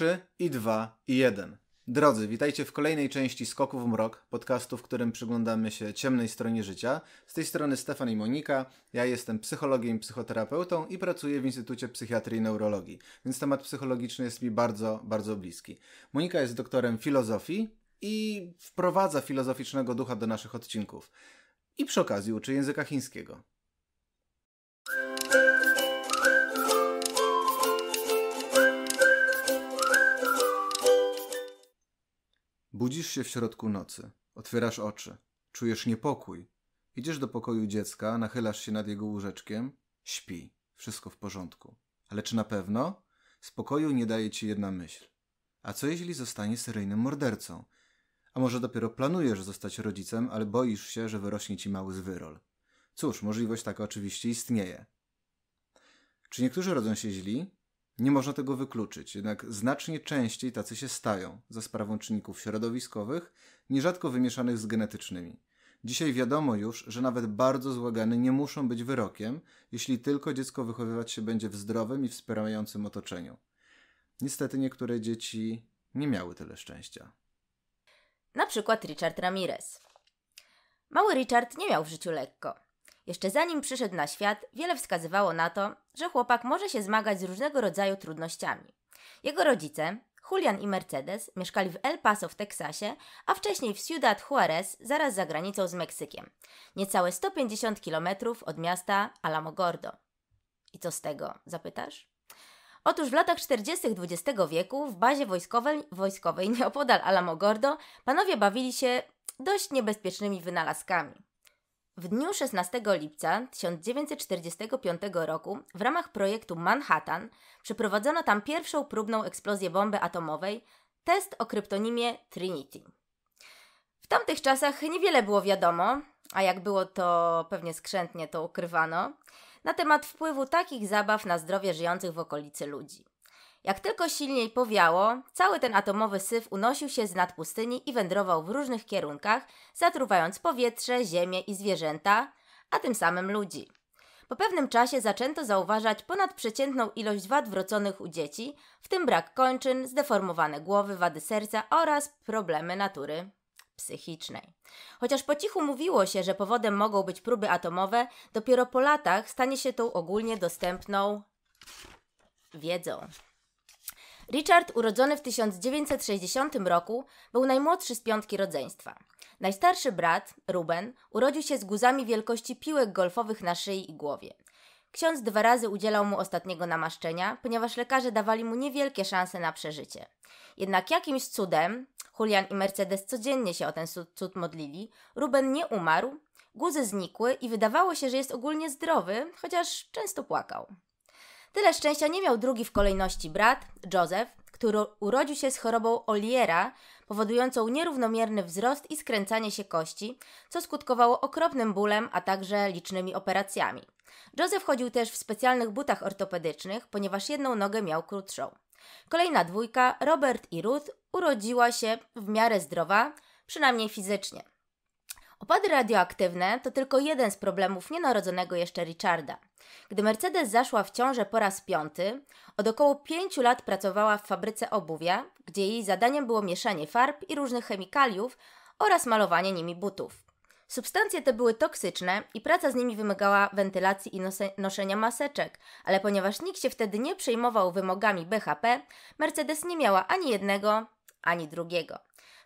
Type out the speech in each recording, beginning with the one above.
I trzy, i dwa, i jeden. Drodzy, witajcie w kolejnej części Skoków w Mrok, podcastu, w którym przyglądamy się ciemnej stronie życia. Z tej strony Stefan i Monika. Ja jestem psychologiem i psychoterapeutą i pracuję w Instytucie Psychiatrii i Neurologii, więc temat psychologiczny jest mi bardzo, bardzo bliski. Monika jest doktorem filozofii i wprowadza filozoficznego ducha do naszych odcinków. I przy okazji uczy języka chińskiego. Budzisz się w środku nocy, otwierasz oczy, czujesz niepokój. Idziesz do pokoju dziecka, nachylasz się nad jego łóżeczkiem, śpi, wszystko w porządku. Ale czy na pewno? Spokoju nie daje ci jedna myśl. A co jeśli zostanie seryjnym mordercą? A może dopiero planujesz zostać rodzicem, ale boisz się, że wyrośnie ci mały zwyrol? Cóż, możliwość taka oczywiście istnieje. Czy niektórzy rodzą się źli? Nie można tego wykluczyć, jednak znacznie częściej tacy się stają za sprawą czynników środowiskowych, nierzadko wymieszanych z genetycznymi. Dzisiaj wiadomo już, że nawet bardzo złe geny nie muszą być wyrokiem, jeśli tylko dziecko wychowywać się będzie w zdrowym i wspierającym otoczeniu. Niestety niektóre dzieci nie miały tyle szczęścia. Na przykład Richard Ramirez. Mały Richard nie miał w życiu lekko. Jeszcze zanim przyszedł na świat, wiele wskazywało na to, że chłopak może się zmagać z różnego rodzaju trudnościami. Jego rodzice, Julian i Mercedes, mieszkali w El Paso w Teksasie, a wcześniej w Ciudad Juarez, zaraz za granicą z Meksykiem, niecałe 150 km od miasta Alamogordo. I co z tego, zapytasz? Otóż w latach 40. XX wieku w bazie wojskowej, wojskowej nieopodal Alamogordo panowie bawili się dość niebezpiecznymi wynalazkami. W dniu 16 lipca 1945 roku w ramach projektu Manhattan przeprowadzono tam pierwszą próbną eksplozję bomby atomowej, test o kryptonimie Trinity. W tamtych czasach niewiele było wiadomo, a jak było to pewnie skrzętnie to ukrywano, na temat wpływu takich zabaw na zdrowie żyjących w okolicy ludzi. Jak tylko silniej powiało, cały ten atomowy syf unosił się z nad pustyni i wędrował w różnych kierunkach, zatruwając powietrze, ziemię i zwierzęta, a tym samym ludzi. Po pewnym czasie zaczęto zauważać ponadprzeciętną ilość wad wroconych u dzieci, w tym brak kończyn, zdeformowane głowy, wady serca oraz problemy natury psychicznej. Chociaż po cichu mówiło się, że powodem mogą być próby atomowe, dopiero po latach stanie się tą ogólnie dostępną wiedzą. Richard, urodzony w 1960 roku, był najmłodszy z piątki rodzeństwa. Najstarszy brat, Ruben, urodził się z guzami wielkości piłek golfowych na szyi i głowie. Ksiądz dwa razy udzielał mu ostatniego namaszczenia, ponieważ lekarze dawali mu niewielkie szanse na przeżycie. Jednak jakimś cudem, Julian i Mercedes codziennie się o ten cud modlili, Ruben nie umarł, guzy znikły i wydawało się, że jest ogólnie zdrowy, chociaż często płakał. Tyle szczęścia nie miał drugi w kolejności brat, Joseph, który urodził się z chorobą Oliera, powodującą nierównomierny wzrost i skręcanie się kości, co skutkowało okropnym bólem, a także licznymi operacjami. Joseph chodził też w specjalnych butach ortopedycznych, ponieważ jedną nogę miał krótszą. Kolejna dwójka, Robert i Ruth, urodziła się w miarę zdrowa, przynajmniej fizycznie. Opady radioaktywne to tylko jeden z problemów nienarodzonego jeszcze Richarda. Gdy Mercedes zaszła w ciążę po raz piąty, od około pięciu lat pracowała w fabryce obuwia, gdzie jej zadaniem było mieszanie farb i różnych chemikaliów oraz malowanie nimi butów. Substancje te były toksyczne i praca z nimi wymagała wentylacji i noszenia maseczek, ale ponieważ nikt się wtedy nie przejmował wymogami BHP, Mercedes nie miała ani jednego, ani drugiego.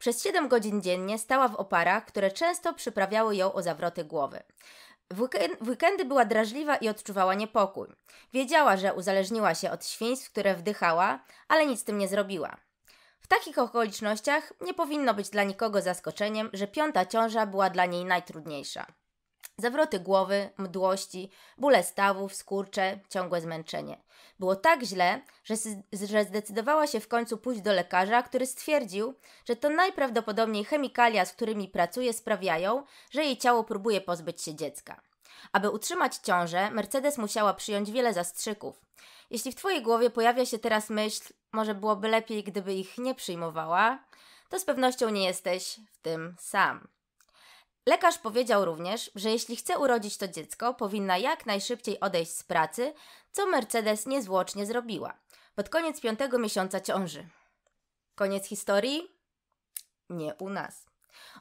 Przez 7 godzin dziennie stała w oparach, które często przyprawiały ją o zawroty głowy. W, weekendy była drażliwa i odczuwała niepokój. Wiedziała, że uzależniła się od świństw, które wdychała, ale nic z tym nie zrobiła. W takich okolicznościach nie powinno być dla nikogo zaskoczeniem, że piąta ciąża była dla niej najtrudniejsza. Zawroty głowy, mdłości, bóle stawów, skurcze, ciągłe zmęczenie. Było tak źle, że, że zdecydowała się w końcu pójść do lekarza, który stwierdził, że to najprawdopodobniej chemikalia, z którymi pracuje, sprawiają, że jej ciało próbuje pozbyć się dziecka. Aby utrzymać ciążę, Mercedes musiała przyjąć wiele zastrzyków. Jeśli w Twojej głowie pojawia się teraz myśl, może byłoby lepiej, gdyby ich nie przyjmowała, to z pewnością nie jesteś w tym sam. Lekarz powiedział również, że jeśli chce urodzić to dziecko, powinna jak najszybciej odejść z pracy, co Mercedes niezwłocznie zrobiła. pod koniec piątego miesiąca ciąży. Koniec historii? Nie u nas.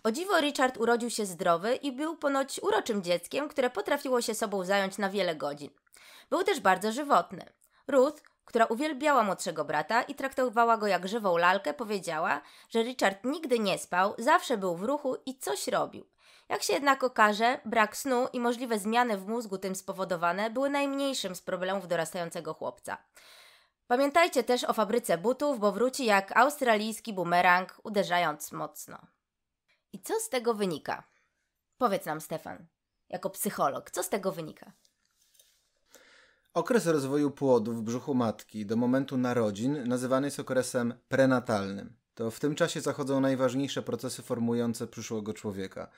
O dziwo Richard urodził się zdrowy i był ponoć uroczym dzieckiem, które potrafiło się sobą zająć na wiele godzin. Był też bardzo żywotny. Ruth, która uwielbiała młodszego brata i traktowała go jak żywą lalkę, powiedziała, że Richard nigdy nie spał, zawsze był w ruchu i coś robił. Jak się jednak okaże, brak snu i możliwe zmiany w mózgu tym spowodowane były najmniejszym z problemów dorastającego chłopca. Pamiętajcie też o fabryce butów, bo wróci jak australijski bumerang, uderzając mocno. I co z tego wynika? Powiedz nam, Stefan, jako psycholog, co z tego wynika? Okres rozwoju płodu w brzuchu matki do momentu narodzin nazywany jest okresem prenatalnym. To w tym czasie zachodzą najważniejsze procesy formujące przyszłego człowieka.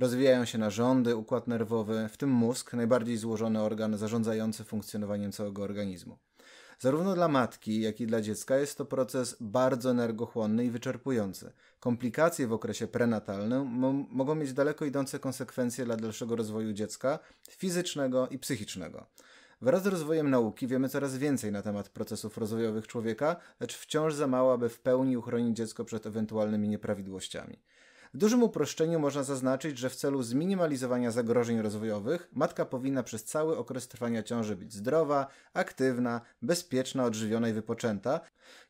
Rozwijają się narządy, układ nerwowy, w tym mózg, najbardziej złożony organ zarządzający funkcjonowaniem całego organizmu. Zarówno dla matki, jak i dla dziecka jest to proces bardzo energochłonny i wyczerpujący. Komplikacje w okresie prenatalnym mogą mieć daleko idące konsekwencje dla dalszego rozwoju dziecka fizycznego i psychicznego. Wraz z rozwojem nauki wiemy coraz więcej na temat procesów rozwojowych człowieka, lecz wciąż za mało, aby w pełni uchronić dziecko przed ewentualnymi nieprawidłowościami. W dużym uproszczeniu można zaznaczyć, że w celu zminimalizowania zagrożeń rozwojowych matka powinna przez cały okres trwania ciąży być zdrowa, aktywna, bezpieczna, odżywiona i wypoczęta.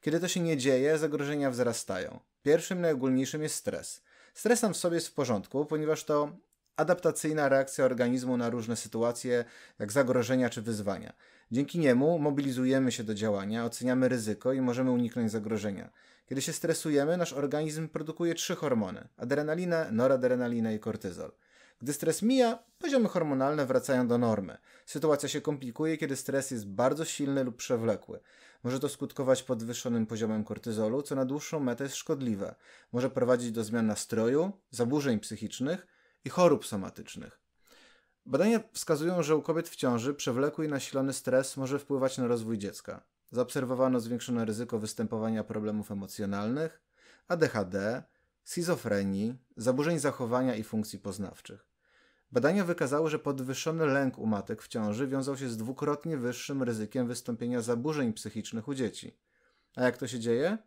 Kiedy to się nie dzieje, zagrożenia wzrastają. Pierwszym najogólniejszym jest stres. Stres sam w sobie jest w porządku, ponieważ to adaptacyjna reakcja organizmu na różne sytuacje, jak zagrożenia czy wyzwania. Dzięki niemu mobilizujemy się do działania, oceniamy ryzyko i możemy uniknąć zagrożenia. Kiedy się stresujemy, nasz organizm produkuje trzy hormony: adrenalinę, noradrenalinę i kortyzol. Gdy stres mija, poziomy hormonalne wracają do normy. Sytuacja się komplikuje, kiedy stres jest bardzo silny lub przewlekły. Może to skutkować podwyższonym poziomem kortyzolu, co na dłuższą metę jest szkodliwe. Może prowadzić do zmian nastroju, zaburzeń psychicznych i chorób somatycznych. Badania wskazują, że u kobiet w ciąży przewlekły i nasilony stres może wpływać na rozwój dziecka. Zaobserwowano zwiększone ryzyko występowania problemów emocjonalnych, ADHD, schizofrenii, zaburzeń zachowania i funkcji poznawczych. Badania wykazały, że podwyższony lęk u matek w ciąży wiązał się z dwukrotnie wyższym ryzykiem wystąpienia zaburzeń psychicznych u dzieci. A jak to się dzieje?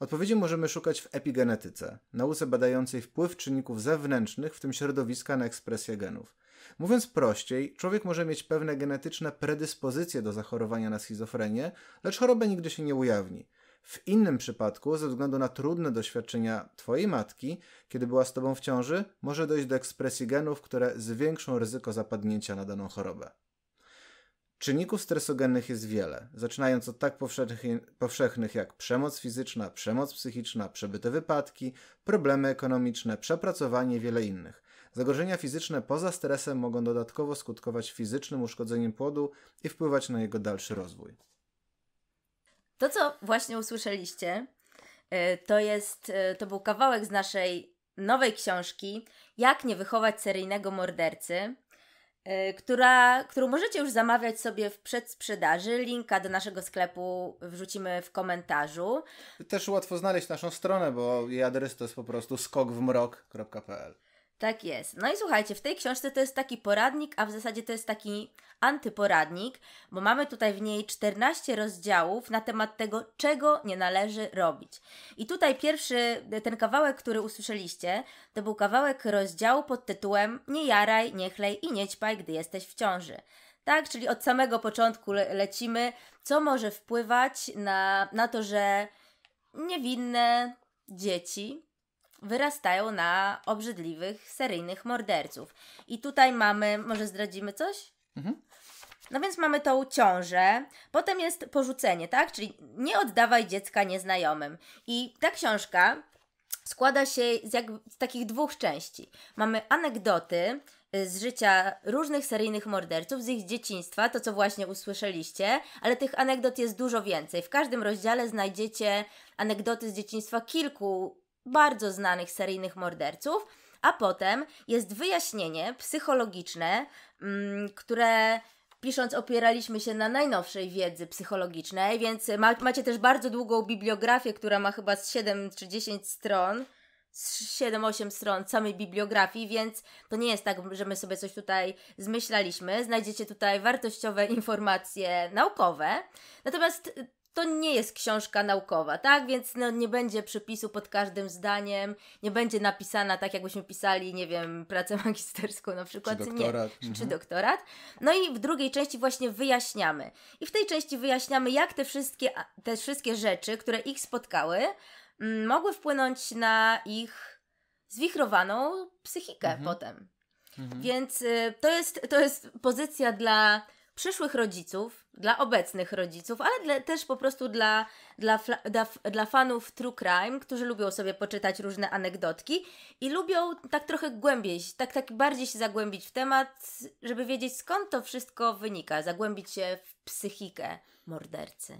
Odpowiedzi możemy szukać w epigenetyce, nauce badającej wpływ czynników zewnętrznych, w tym środowiska, na ekspresję genów. Mówiąc prościej, człowiek może mieć pewne genetyczne predyspozycje do zachorowania na schizofrenię, lecz choroba nigdy się nie ujawni. W innym przypadku, ze względu na trudne doświadczenia Twojej matki, kiedy była z Tobą w ciąży, może dojść do ekspresji genów, które zwiększą ryzyko zapadnięcia na daną chorobę. Czynników stresogennych jest wiele, zaczynając od tak powszechnych jak przemoc fizyczna, przemoc psychiczna, przebyte wypadki, problemy ekonomiczne, przepracowanie i wiele innych. Zagrożenia fizyczne poza stresem mogą dodatkowo skutkować fizycznym uszkodzeniem płodu i wpływać na jego dalszy rozwój. To, co właśnie usłyszeliście, y, to jest, y, to był kawałek z naszej nowej książki Jak nie wychować seryjnego mordercy Y, która, którą możecie już zamawiać sobie w przedsprzedaży. Linka do naszego sklepu wrzucimy w komentarzu. Też łatwo znaleźć naszą stronę, bo jej adres to jest po prostu skokwmrok.pl. Tak jest. No i słuchajcie, w tej książce to jest taki poradnik, a w zasadzie to jest taki antyporadnik, bo mamy tutaj w niej 14 rozdziałów na temat tego, czego nie należy robić. I tutaj pierwszy, ten kawałek, który usłyszeliście, to był kawałek rozdziału pod tytułem Nie jaraj, nie chlej i nie ćpaj, gdy jesteś w ciąży. Tak, czyli od samego początku le lecimy, co może wpływać na, na to, że niewinne dzieci wyrastają na obrzydliwych, seryjnych morderców. I tutaj mamy, może zdradzimy coś? Mhm. No więc mamy tą ciążę, potem jest porzucenie, tak? Czyli nie oddawaj dziecka nieznajomym. I ta książka składa się z, jak, z takich dwóch części. Mamy anegdoty y, z życia różnych seryjnych morderców, z ich dzieciństwa, to co właśnie usłyszeliście, ale tych anegdot jest dużo więcej. W każdym rozdziale znajdziecie anegdoty z dzieciństwa kilku bardzo znanych seryjnych morderców, a potem jest wyjaśnienie psychologiczne, mm, które pisząc opieraliśmy się na najnowszej wiedzy psychologicznej, więc ma, macie też bardzo długą bibliografię, która ma chyba z 7 czy 10 stron. 7-8 stron samej bibliografii, więc to nie jest tak, że my sobie coś tutaj zmyślaliśmy. Znajdziecie tutaj wartościowe informacje naukowe. Natomiast to nie jest książka naukowa, tak? Więc no, nie będzie przypisu pod każdym zdaniem, nie będzie napisana tak, jakbyśmy pisali, nie wiem, pracę magisterską na przykład. Czy doktorat. Nie, czy Mhm. doktorat. No i w drugiej części właśnie wyjaśniamy. I w tej części wyjaśniamy, jak te wszystkie, te wszystkie rzeczy, które ich spotkały, mm, mogły wpłynąć na ich zwichrowaną psychikę Mhm. potem. Mhm. Więc y, to, jest, to jest pozycja dla przyszłych rodziców, dla obecnych rodziców, ale dla, też po prostu dla, dla, dla, dla fanów true crime, którzy lubią sobie poczytać różne anegdotki i lubią tak trochę głębiej, tak, tak bardziej się zagłębić w temat, żeby wiedzieć skąd to wszystko wynika, zagłębić się w psychikę mordercy.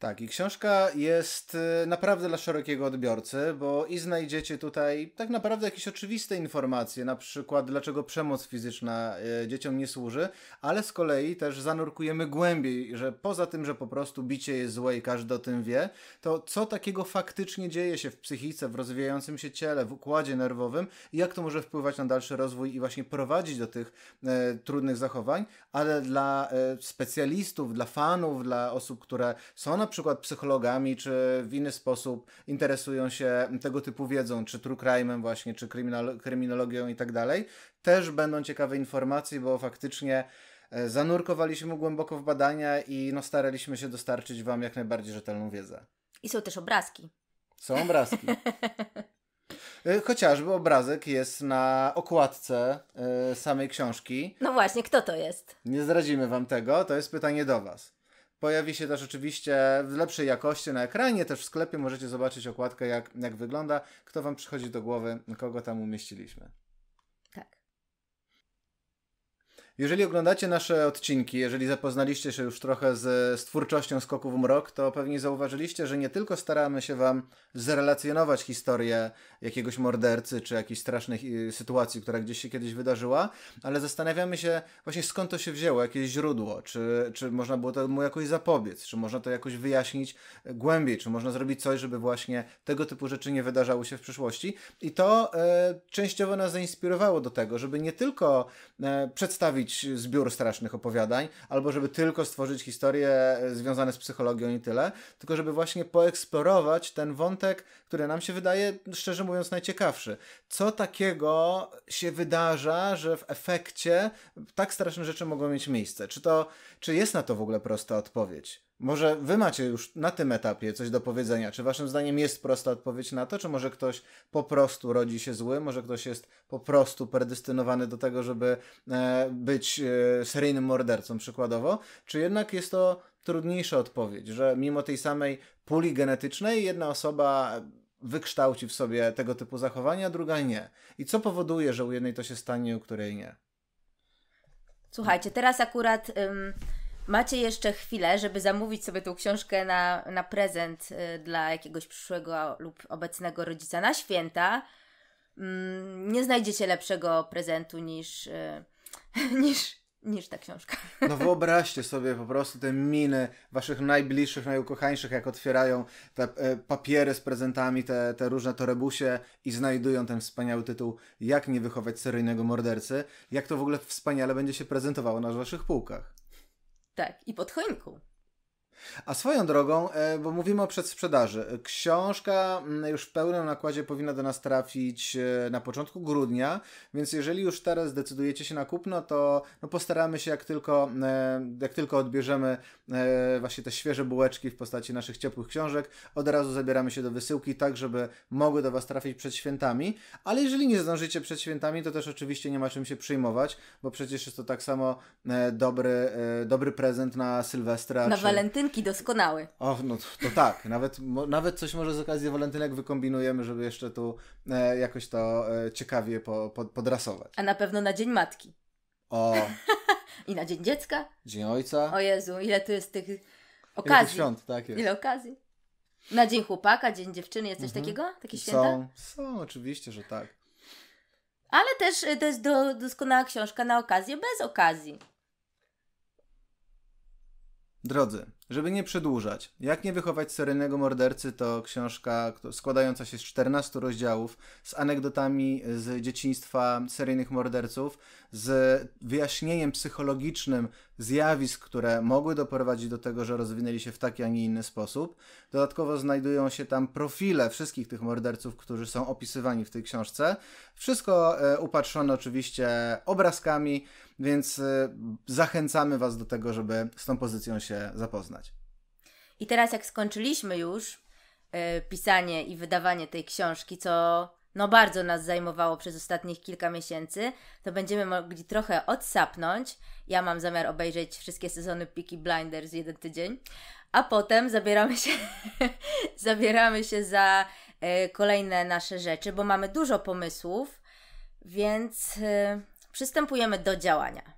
Tak, i książka jest y, naprawdę dla szerokiego odbiorcy, bo i znajdziecie tutaj tak naprawdę jakieś oczywiste informacje, na przykład dlaczego przemoc fizyczna y, dzieciom nie służy, ale z kolei też zanurkujemy głębiej, że poza tym, że po prostu bicie jest złe i każdy o tym wie, to co takiego faktycznie dzieje się w psychice, w rozwijającym się ciele, w układzie nerwowym i jak to może wpływać na dalszy rozwój i właśnie prowadzić do tych e, trudnych zachowań, ale dla e, specjalistów, dla fanów, dla osób, które są na przykład psychologami, czy w inny sposób interesują się tego typu wiedzą, czy true crime'em właśnie, czy kryminal- kryminologią i tak dalej, też będą ciekawe informacje, bo faktycznie e, zanurkowaliśmy głęboko w badania i no, staraliśmy się dostarczyć Wam jak najbardziej rzetelną wiedzę. I są też obrazki. Są obrazki. E, Chociażby obrazek jest na okładce e, samej książki. No właśnie, kto to jest? Nie zdradzimy Wam tego, to jest pytanie do Was. Pojawi się też oczywiście w lepszej jakości na ekranie, też w sklepie możecie zobaczyć okładkę, jak, jak wygląda. Kto Wam przychodzi do głowy, kogo tam umieściliśmy. Tak. Jeżeli oglądacie nasze odcinki, jeżeli zapoznaliście się już trochę z, z twórczością Skoków Mrok, to pewnie zauważyliście, że nie tylko staramy się Wam zrelacjonować historię jakiegoś mordercy, czy jakiejś strasznej y, sytuacji, która gdzieś się kiedyś wydarzyła, ale zastanawiamy się właśnie skąd to się wzięło, jakieś źródło, czy, czy można było temu jakoś zapobiec, czy można to jakoś wyjaśnić głębiej, czy można zrobić coś, żeby właśnie tego typu rzeczy nie wydarzały się w przyszłości. I to e, częściowo nas zainspirowało do tego, żeby nie tylko e, przedstawić zbiór strasznych opowiadań, albo żeby tylko stworzyć historie związane z psychologią i tyle, tylko żeby właśnie poeksplorować ten wątek, który nam się wydaje, szczerze mówiąc, najciekawszy. Co takiego się wydarza, że w efekcie tak straszne rzeczy mogą mieć miejsce? Czy to, czy jest na to w ogóle prosta odpowiedź? Może wy macie już na tym etapie coś do powiedzenia. Czy waszym zdaniem jest prosta odpowiedź na to, czy może ktoś po prostu rodzi się zły, może ktoś jest po prostu predestynowany do tego, żeby e, być e, seryjnym mordercą przykładowo, czy jednak jest to trudniejsza odpowiedź, że mimo tej samej puli genetycznej jedna osoba wykształci w sobie tego typu zachowania, a druga nie. I co powoduje, że u jednej to się stanie, u której nie? Słuchajcie, teraz akurat ym, macie jeszcze chwilę, żeby zamówić sobie tą książkę na, na prezent y, dla jakiegoś przyszłego lub obecnego rodzica na święta. Ym, nie znajdziecie lepszego prezentu niż, y, niż, niż ta książka. No wyobraźcie sobie po prostu te miny waszych najbliższych, najukochańszych, jak otwierają te e, papiery z prezentami, te, te różne torebusie i znajdują ten wspaniały tytuł Jak nie wychować seryjnego mordercy. Jak to w ogóle wspaniale będzie się prezentowało na waszych półkach. Tak, i pod choinką. A swoją drogą, e, bo mówimy o przedsprzedaży. Książka mm, już w pełnym nakładzie powinna do nas trafić e, na początku grudnia, więc jeżeli już teraz zdecydujecie się na kupno, to no postaramy się jak tylko, e, jak tylko odbierzemy właśnie te świeże bułeczki w postaci naszych ciepłych książek, od razu zabieramy się do wysyłki, tak żeby mogły do Was trafić przed świętami. Ale jeżeli nie zdążycie przed świętami, to też oczywiście nie ma czym się przyjmować, bo przecież jest to tak samo dobry, dobry prezent na Sylwestra. Na czy... walentynki doskonały. O, no to, to tak. Nawet, mo, nawet coś może z okazji walentynek wykombinujemy, żeby jeszcze tu e, jakoś to e, ciekawie po, po, podrasować. A na pewno na Dzień Matki. O, I na Dzień Dziecka. Dzień Ojca. O Jezu, ile tu jest tych Ile okazji. tu świąt, tak jest. Ile okazji. Na Dzień Chłopaka, Dzień Dziewczyny, jest coś Mhm. takiego? Takie święta? Są, są, oczywiście, że tak. Ale też y, to jest do, doskonała książka na okazję, bez okazji. Drodzy, Żeby nie przedłużać, Jak nie wychować seryjnego mordercy to książka składająca się z 14 rozdziałów z anegdotami z dzieciństwa seryjnych morderców, z wyjaśnieniem psychologicznym zjawisk, które mogły doprowadzić do tego, że rozwinęli się w taki, a nie inny sposób. Dodatkowo znajdują się tam profile wszystkich tych morderców, którzy są opisywani w tej książce. Wszystko e, upatrzone oczywiście obrazkami, więc e, zachęcamy Was do tego, żeby z tą pozycją się zapoznać. I teraz, jak skończyliśmy już yy, pisanie i wydawanie tej książki, co no bardzo nas zajmowało przez ostatnich kilka miesięcy, to będziemy mogli trochę odsapnąć. Ja mam zamiar obejrzeć wszystkie sezony Peaky Blinders jeden tydzień, a potem zabieramy się, zabieramy się za y, kolejne nasze rzeczy, bo mamy dużo pomysłów, więc y, przystępujemy do działania.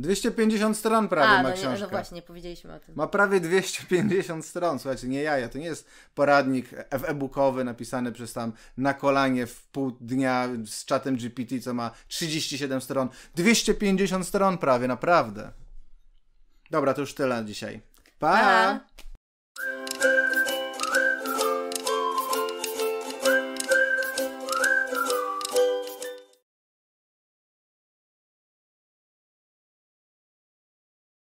250 stron prawie A, ma no, książka. Nie, no właśnie, powiedzieliśmy o tym. Ma prawie 250 stron. Słuchajcie, nie jaja, to nie jest poradnik e-bookowy napisany przez tam na kolanie w pół dnia z czatem GPT, co ma 37 stron. 250 stron prawie, naprawdę. Dobra, to już tyle dzisiaj. pa. pa.